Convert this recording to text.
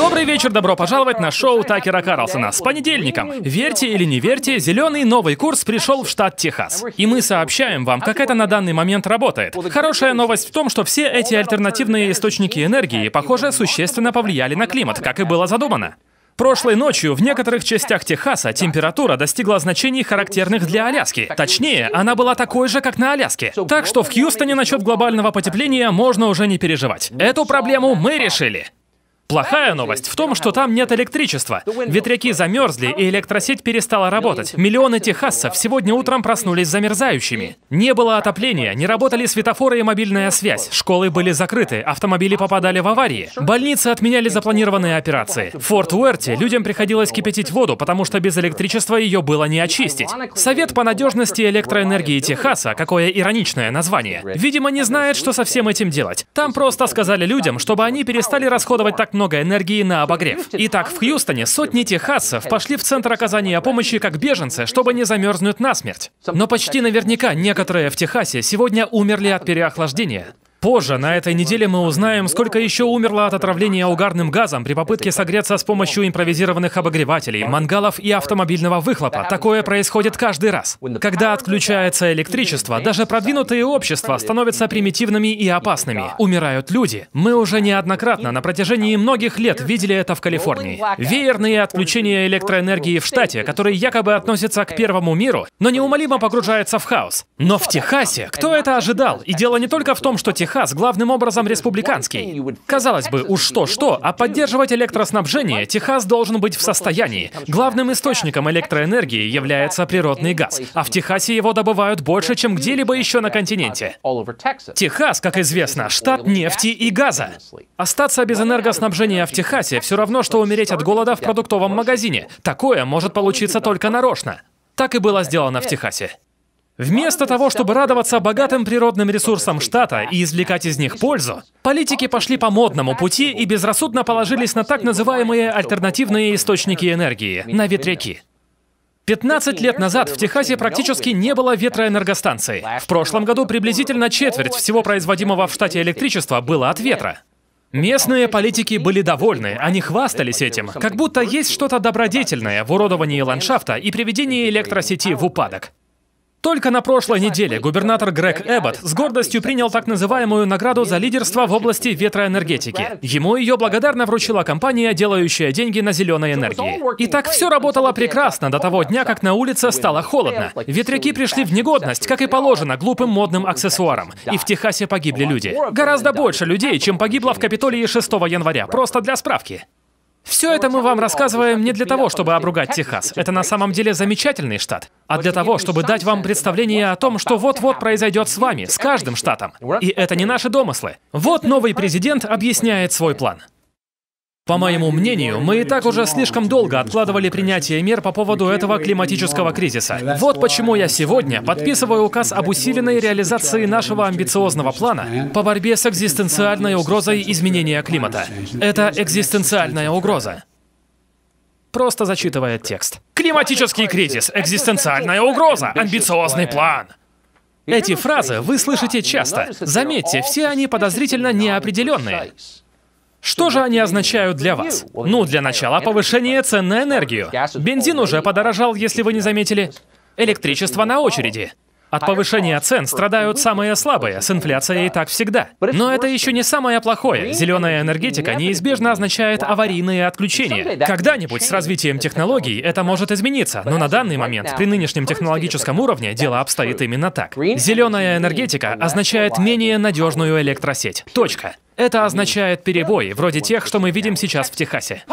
Добрый вечер, добро пожаловать на шоу Такера Карлсона с понедельником. Верьте или не верьте, зеленый новый курс пришел в штат Техас. И мы сообщаем вам, как это на данный момент работает. Хорошая новость в том, что все эти альтернативные источники энергии, похоже, существенно повлияли на климат, как и было задумано. Прошлой ночью в некоторых частях Техаса температура достигла значений, характерных для Аляски. Точнее, она была такой же, как на Аляске. Так что в Хьюстоне насчет глобального потепления можно уже не переживать. Эту проблему мы решили. Плохая новость в том, что там нет электричества. Ветряки замерзли, и электросеть перестала работать. Миллионы техассов сегодня утром проснулись замерзающими. Не было отопления, не работали светофоры и мобильная связь. Школы были закрыты, автомобили попадали в аварии. Больницы отменяли запланированные операции. В Форт Уэрте людям приходилось кипятить воду, потому что без электричества ее было не очистить. Совет по надежности электроэнергии Техаса, какое ироничное название, видимо, не знает, что со всем этим делать. Там просто сказали людям, чтобы они перестали расходовать так много много энергии на обогрев. Итак, в Хьюстоне сотни техасцев пошли в центр оказания помощи как беженцы, чтобы не замерзнуть насмерть. Но почти наверняка некоторые в Техасе сегодня умерли от переохлаждения. Позже на этой неделе мы узнаем, сколько еще умерло от отравления угарным газом при попытке согреться с помощью импровизированных обогревателей, мангалов и автомобильного выхлопа. Такое происходит каждый раз. Когда отключается электричество, даже продвинутые общества становятся примитивными и опасными. Умирают люди. Мы уже неоднократно на протяжении многих лет видели это в Калифорнии. Веерные отключения электроэнергии в штате, который якобы относится к первому миру, но неумолимо погружается в хаос. Но в Техасе кто это ожидал? И дело не только в том, что Техас Техас главным образом республиканский. Казалось бы, уж что-что, а поддерживать электроснабжение Техас должен быть в состоянии. Главным источником электроэнергии является природный газ, а в Техасе его добывают больше, чем где-либо еще на континенте. Техас, как известно, штат нефти и газа. Остаться без энергоснабжения в Техасе все равно, что умереть от голода в продуктовом магазине. Такое может получиться только нарочно. Так и было сделано в Техасе. Вместо того, чтобы радоваться богатым природным ресурсам штата и извлекать из них пользу, политики пошли по модному пути и безрассудно положились на так называемые альтернативные источники энергии, на ветряки. 15 лет назад в Техасе практически не было ветроэнергостанций. В прошлом году приблизительно четверть всего производимого в штате электричества было от ветра. Местные политики были довольны, они хвастались этим, как будто есть что-то добродетельное в уродовании ландшафта и приведении электросети в упадок. Только на прошлой неделе губернатор Грег Эббот с гордостью принял так называемую награду за лидерство в области ветроэнергетики. Ему ее благодарно вручила компания, делающая деньги на зеленой энергии. И так все работало прекрасно до того дня, как на улице стало холодно. Ветряки пришли в негодность, как и положено глупым модным аксессуарам. И в Техасе погибли люди. Гораздо больше людей, чем погибло в Капитолии 6 января, просто для справки. Все это мы вам рассказываем не для того, чтобы обругать Техас. Это на самом деле замечательный штат. А для того, чтобы дать вам представление о том, что вот-вот произойдет с вами, с каждым штатом. И это не наши домыслы. Вот новый президент объясняет свой план. По моему мнению, мы и так уже слишком долго откладывали принятие мер по поводу этого климатического кризиса. Вот почему я сегодня подписываю указ об усиленной реализации нашего амбициозного плана по борьбе с экзистенциальной угрозой изменения климата. Это экзистенциальная угроза. Просто зачитывает текст. Климатический кризис, экзистенциальная угроза, амбициозный план. Эти фразы вы слышите часто. Заметьте, все они подозрительно неопределенные. Что же они означают для вас? Ну, для начала, повышение цен на энергию. Бензин уже подорожал, если вы не заметили. Электричество на очереди. От повышения цен страдают самые слабые, с инфляцией так всегда. Но это еще не самое плохое. Зеленая энергетика неизбежно означает аварийные отключения. Когда-нибудь с развитием технологий это может измениться, но на данный момент, при нынешнем технологическом уровне, дело обстоит именно так. Зеленая энергетика означает менее надежную электросеть. Точка. Это означает перебои, вроде тех, что мы видим сейчас в Техасе.